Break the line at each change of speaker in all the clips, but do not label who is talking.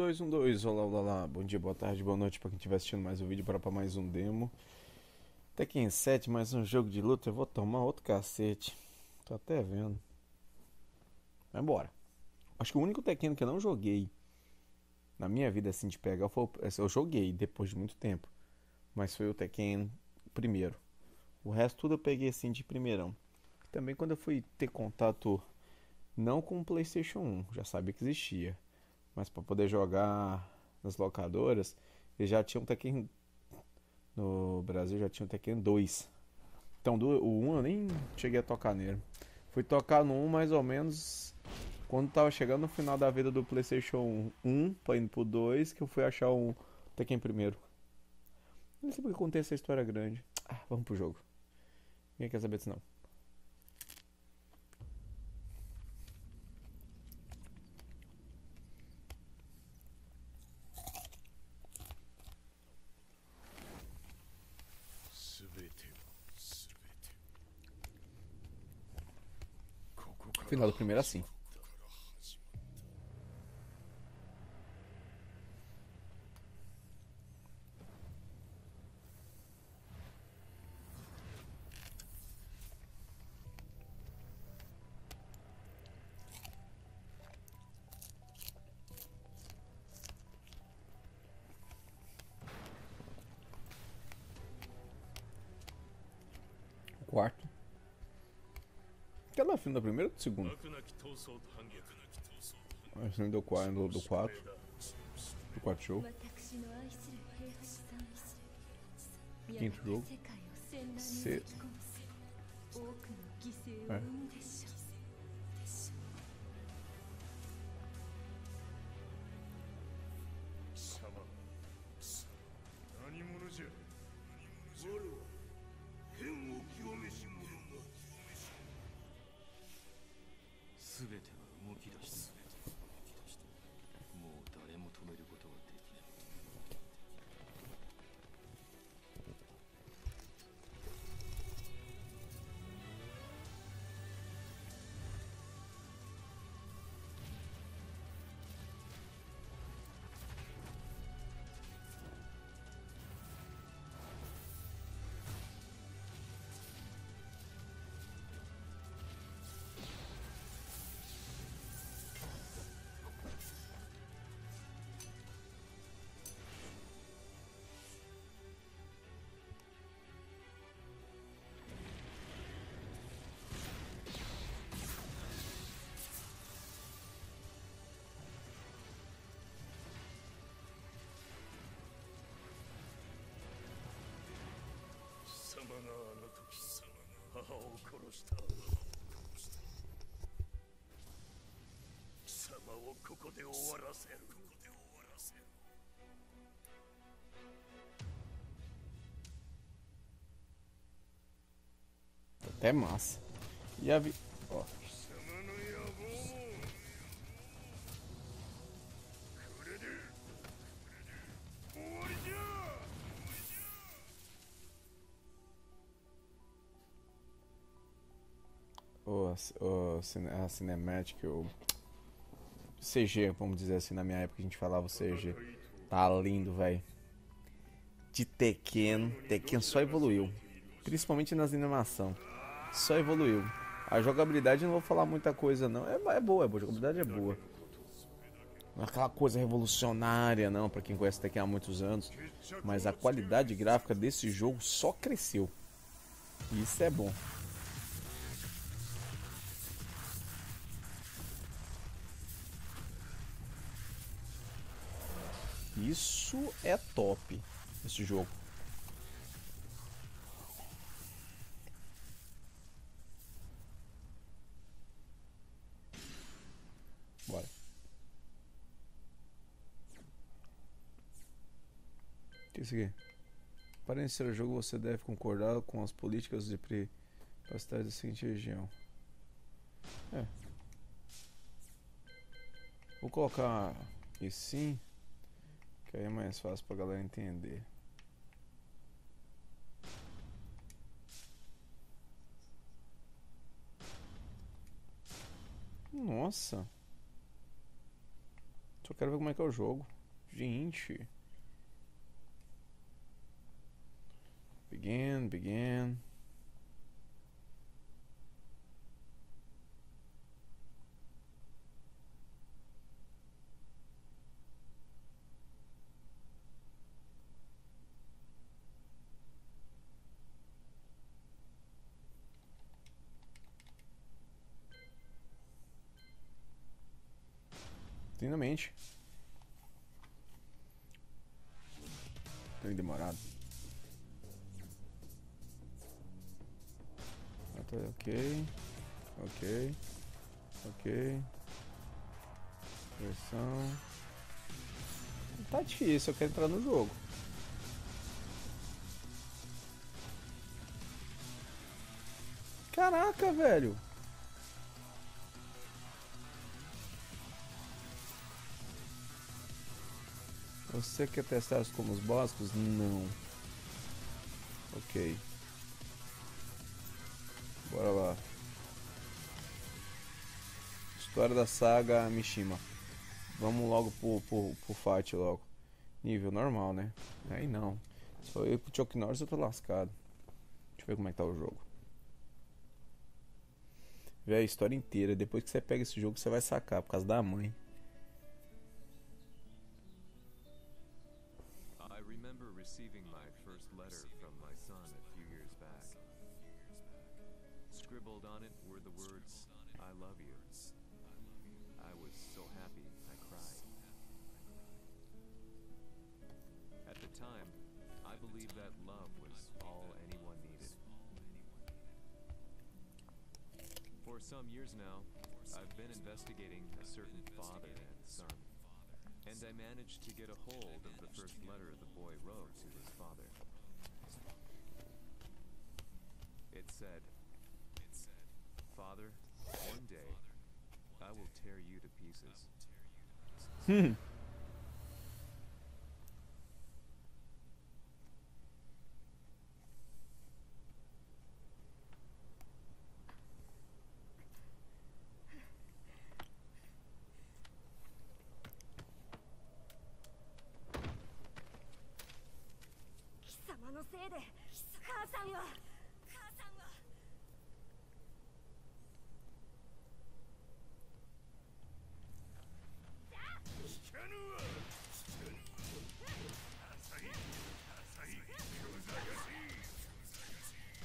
212, olá, olá, olá, bom dia, boa tarde, boa noite para quem estiver assistindo mais um vídeo para para mais um demo. Tekken 7, mais um jogo de luta, eu vou tomar outro cacete, tô até vendo. Vambora. Acho que o único Tekken que eu não joguei na minha vida assim de pegar foi eu joguei depois de muito tempo, mas foi o Tekken primeiro. O resto tudo eu peguei assim de primeirão. Também quando eu fui ter contato não com o PlayStation 1, já sabia que existia mas para poder jogar nas locadoras, eles já tinham Tekken no Brasil já tinha o Tekken 2. Então do, o 1 eu nem cheguei a tocar nele. Fui tocar no 1 mais ou menos quando tava chegando no final da vida do PlayStation 1 para indo pro 2 que eu fui achar um Tekken primeiro. Não sei porque contei essa história grande. Ah, vamos pro jogo. Ninguém quer saber disso não. Do primeiro assim. Aquela filme da primeira ou do segundo? A filme do 4, do, do 4. Do 4 show. Quinto jogo. Sexto. É. ばなあの時母を殺
した貴様をここで終わらせるここで終わらせる
Ja, vi... Oh. A Cinematic, o CG, vamos dizer assim, na minha época a gente falava CG. Tá lindo, velho. De Tekken, Tekken só evoluiu. Principalmente nas animação. Só evoluiu. A jogabilidade não vou falar muita coisa não. É, é boa, é boa, a jogabilidade é boa. Não é aquela coisa revolucionária não, para quem conhece Tekken há muitos anos. Mas a qualidade gráfica desse jogo só cresceu. Isso é bom. Isso é top, esse jogo. Bora. O que é isso aqui? Para iniciar o jogo, você deve concordar com as políticas de privacidade da seguinte região. É. Vou colocar e sim. Que aí é mais fácil pra galera entender. Nossa. Só quero ver como é que é o jogo. Gente. Begin, begin. Lindamente. Tem demorado. Ok. Ok. Ok. Versão. Tá difícil, eu quero entrar no jogo. Caraca, velho. Você quer testar os os básicos? Não. Ok. Bora lá. História da saga Mishima. Vamos logo pro, pro, pro fight logo. Nível normal, né? Aí não. Se eu pro Chuck Norris eu tô lascado. Deixa eu ver como é que tá o jogo. Vê a história inteira. Depois que você pega esse jogo, você vai sacar por causa da mãe.
remember receiving my first letter from my son a few years back. Scribbled on it were the words, I love you. I was so happy I cried. At the time, I believed that love was all anyone needed. For some years now, I've been investigating a certain father and son. And I managed to get a hold of the first letter the boy wrote to his father. It said, Father, one day, I will tear you to pieces.
Hmm.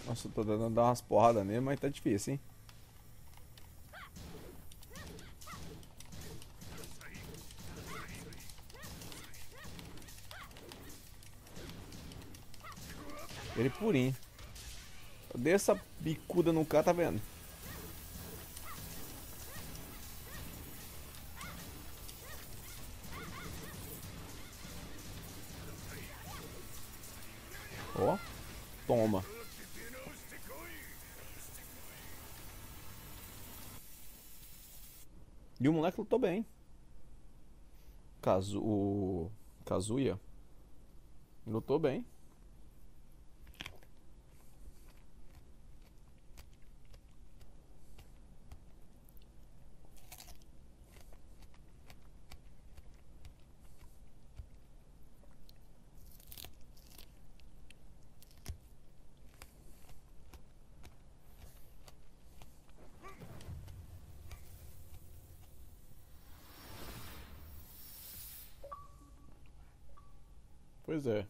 Nossa, eu tô dando dar umas porradas mesmo, mas tá difícil, hein? Ele purinho. Eu dei essa bicuda no cara, tá vendo? Ó, toma. E o moleque lutou bem. Kazu, o Kazuya lutou bem. Pois é.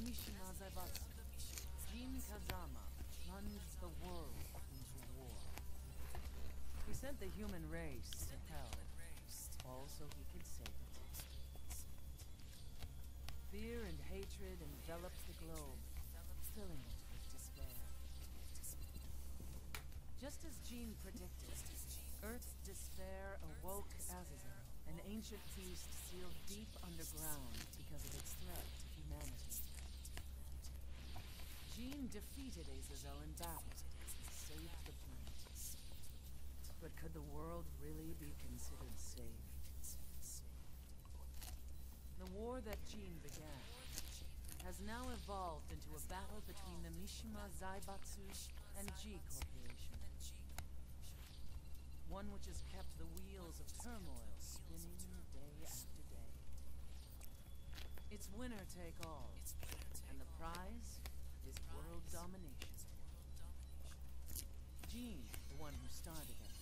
Mishima Zaibatsu, Kazama plunged the world into war. He sent the human race to hell, all so he could save it. Fear and hatred enveloped the globe, filling it with despair. Just as Jean predicted, Earth's despair awoke Azazel, an ancient beast sealed deep underground because of its threat to humanity. Jean defeated Azazel in battle and saved the planet. But could the world really be considered saved? The war that Jean began has now evolved into a battle between the Mishima Zaibatsu and G Corporation. One which has kept the wheels of turmoil spinning day after day. It's winner take all, and the prize is world domination. Gene, the one who started it,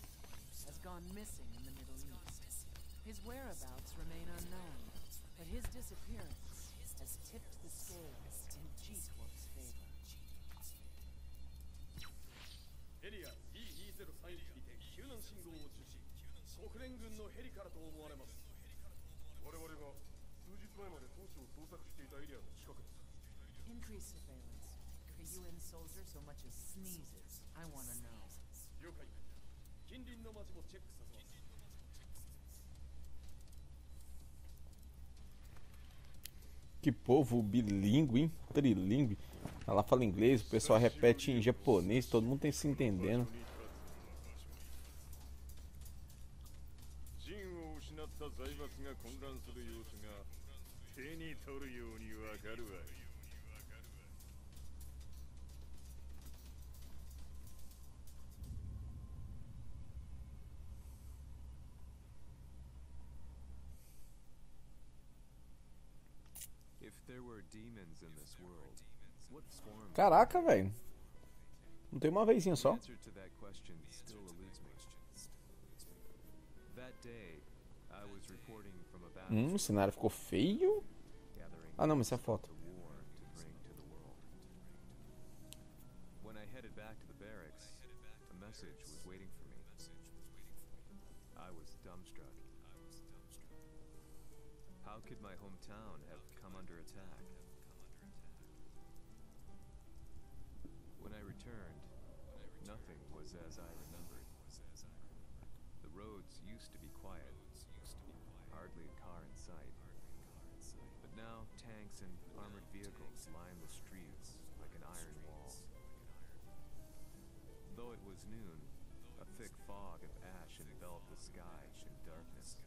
has gone missing in the Middle East. His whereabouts remain unknown, but his disappearance has tipped the scales in G-Corp's favor.
ヘリア E203 にて救難信号を受信国連軍のヘリからと思われます我々が数日前まで当初を捜索していたエリアの近くです
Increase surveillance.
isso.
Que povo bilíngue, hein? Trilingue. Ela fala inglês, o pessoal repete em japonês, todo mundo tem se entendendo. Caraca, velho. Não tem uma vezinha só? Hum, o cenário ficou feio. Ah, não, mas é foto.
a. How could my hometown have come under attack? As I remembered. The roads used to be quiet, hardly a car in sight. But now tanks and armored vehicles line the streets like an iron wall. Though it was noon, a thick fog of ash enveloped the sky in darkness.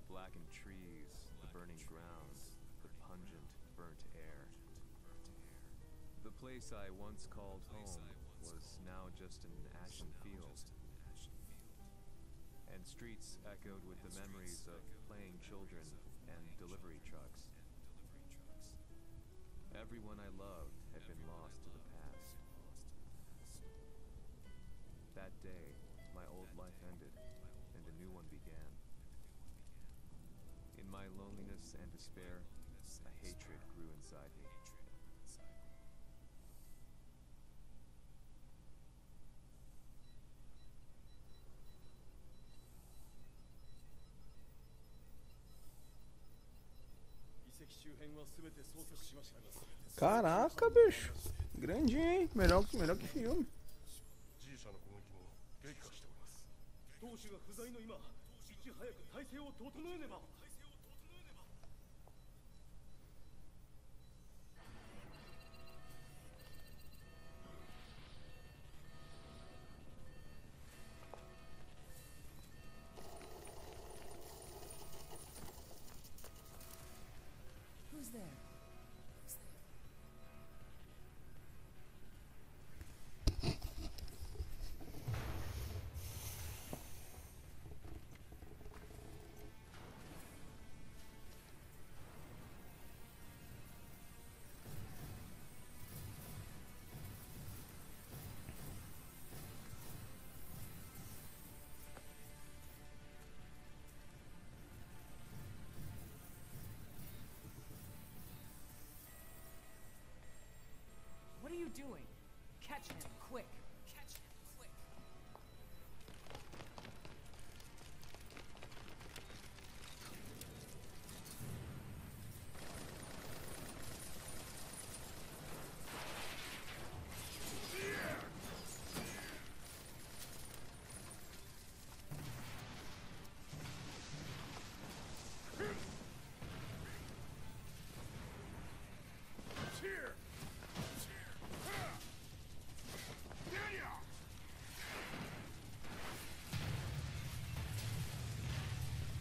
The blackened trees, the burning ground, the pungent, burnt air. The place I once called home was now just an ashen field. And streets echoed with the memories of playing children and delivery trucks. Everyone I loved had been lost to the past. That day, my old life ended, and a new one began. In my loneliness and despair,
Caraca, bicho. Grandinho, hein? Melhor, melhor que filme.
Doing? Catch him, quick.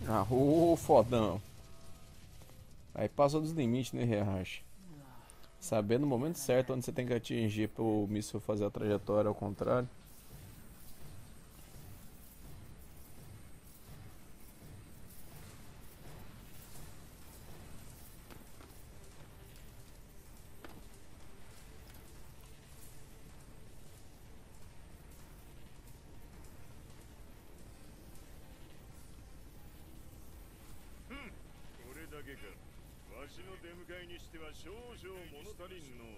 Ah, ô fodão. Aí passou dos limites, né, Rehashi? Sabendo o momento certo onde você tem que atingir pro míssil fazer a trajetória ao contrário.
わしの出迎えにしては少々物足りんのう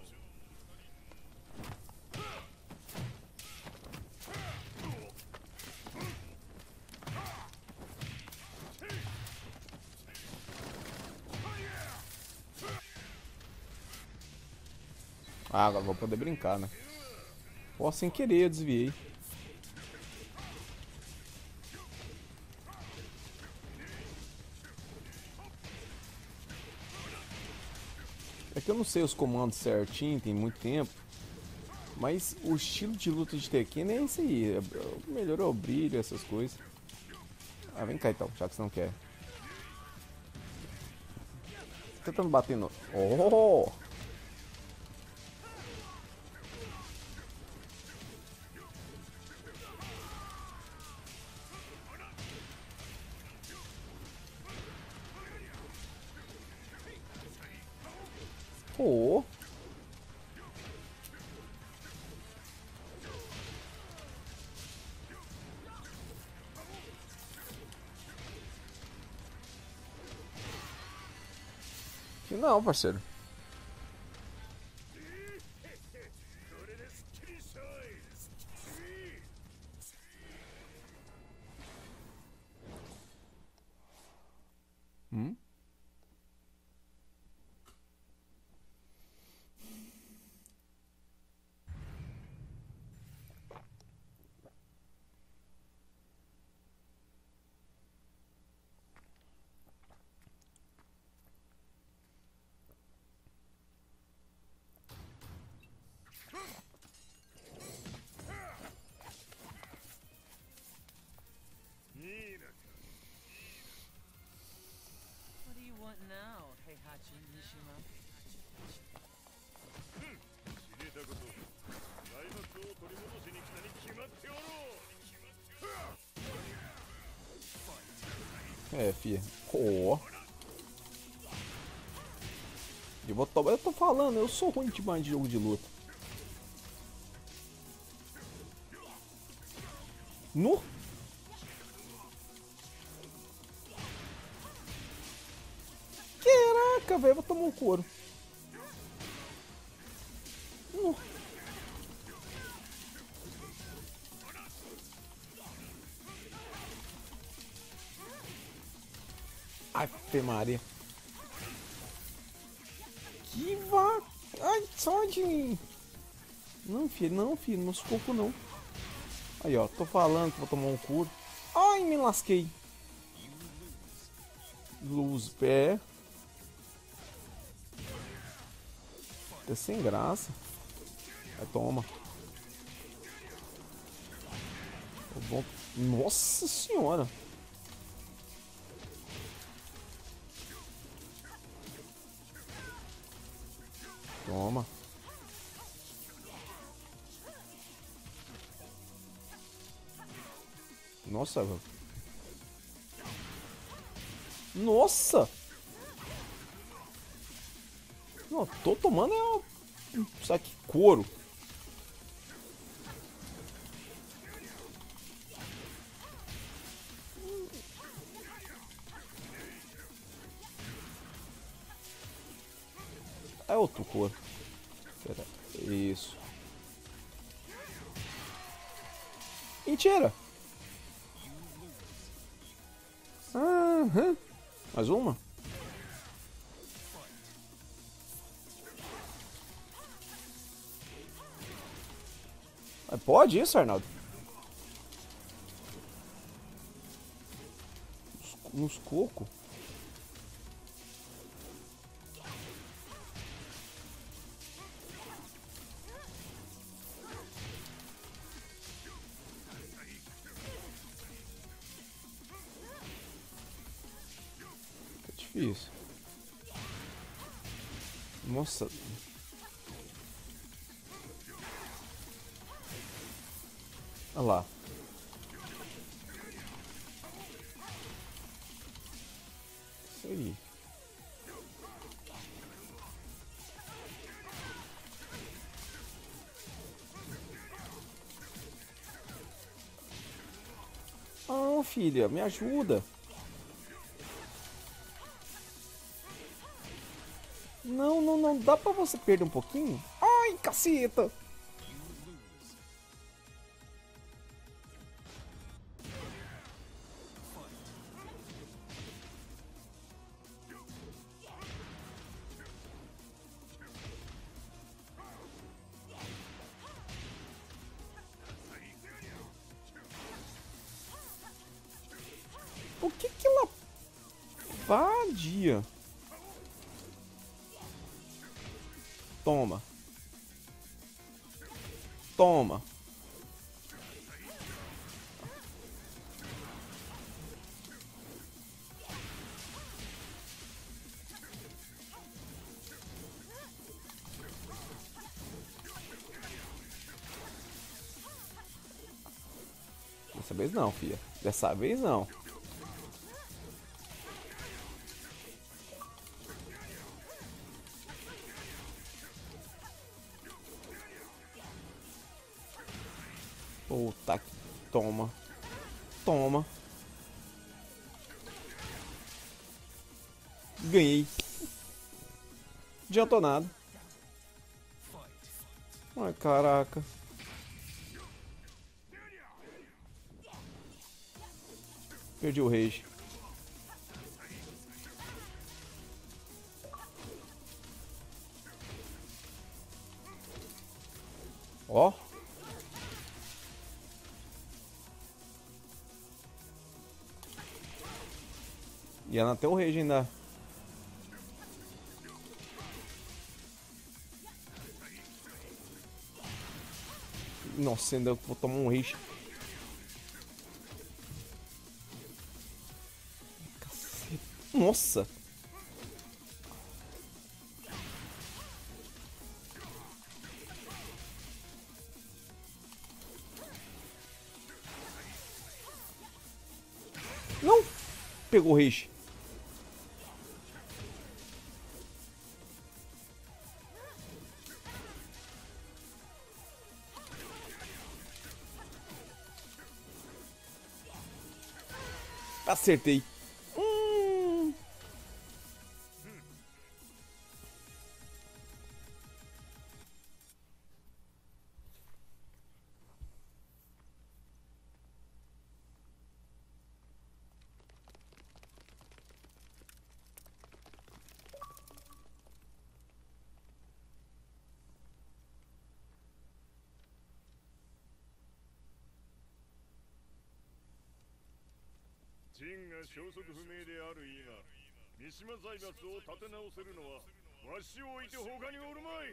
Ah, agora vou poder brincar, né? Pô, sem querer eu desviei. Não sei os comandos certinho, tem muito tempo. Mas o estilo de luta de Tekken é esse aí. é- é- Melhorou o brilho, essas coisas. Ah, vem cá então, já que você não quer. Tentando bater no. Oh! Não, parceiro. É, fia. Vou tomar. Eu tô falando, eu sou ruim demais de jogo de luta. No? Caraca, velho, vou tomar um couro. Ave Maria. Que va... Ai, só de mim. Não, filho, não, filho, não sufoco não. Aí, ó, tô falando que vou tomar um curo. Ai, me lasquei. Luz pé. Tá sem graça. Aí, toma. Nossa senhora. Toma. Nossa. Nossa! Não, tô tomando é um saco de couro. pôr. Pera. Isso. Mentira! Ah, Mais uma? Mas pode isso, Arnaldo? Nos, nos cocos? Nossa. Olha lá. Isso aí. Oh, filha, me ajuda. Não, não, não. Dá pra você perder um pouquinho? Ai, caceta. Dessa vez não, filha. Dessa vez não. Puta que toma. Toma. Ganhei. Adiantou nada. Ai, caraca. Perdi o rage. Ó. E ela até o rage ainda. Nossa, ainda vou tomar um rage. Nossa! Não! Pegou o rage. Acertei.
ジンが消息不明である今三島財閥を立て直せるのはわしを置いて他におるまい。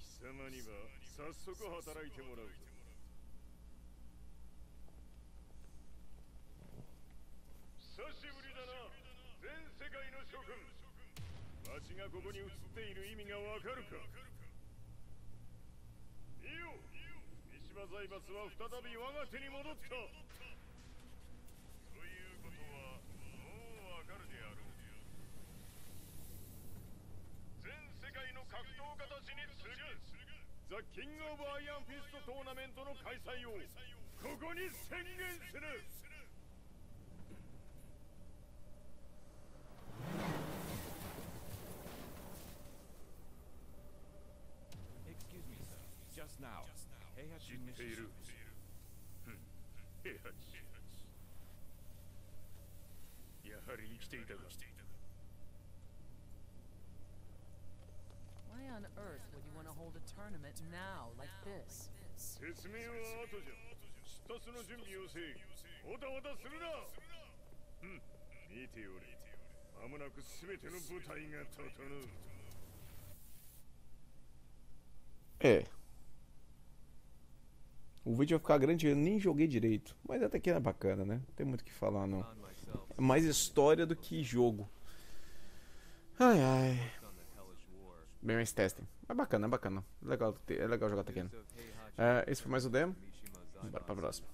貴様には早速働いてもらうぞ。久しぶりだな。全世界の諸君。わしがここに映っている意味がわかるか？財閥は再び我が手に戻ったということはもうわかるであ全世界の格闘家たちに告ザ・キング・オブ・アイアンフィストトーナメントの開催をここに宣言する。知っている
missions.
うん平八やはり生きていたか
Why on earth would you want to hold a tournament now, like this?
説明は後じゃの準備をせいおたわたするなうん見ておれまもなく全ての部隊が整う
É. O vídeo vai ficar grande, eu nem joguei direito. Mas até que é bacana, né? Não tem muito o que falar, não. É mais história do que jogo. Ai, ai. Bem mais testing. É bacana, é bacana. Legal, é legal jogar Tekken. É, esse foi mais o demo. Bora pra próxima.